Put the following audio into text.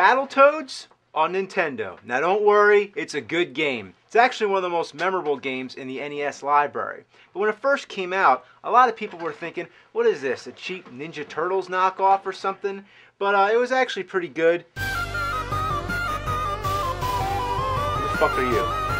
Battletoads on Nintendo. Now don't worry, it's a good game. It's actually one of the most memorable games in the NES library. But when it first came out, a lot of people were thinking, what is this, a cheap Ninja Turtles knockoff or something? But uh, it was actually pretty good. Who the fuck are you?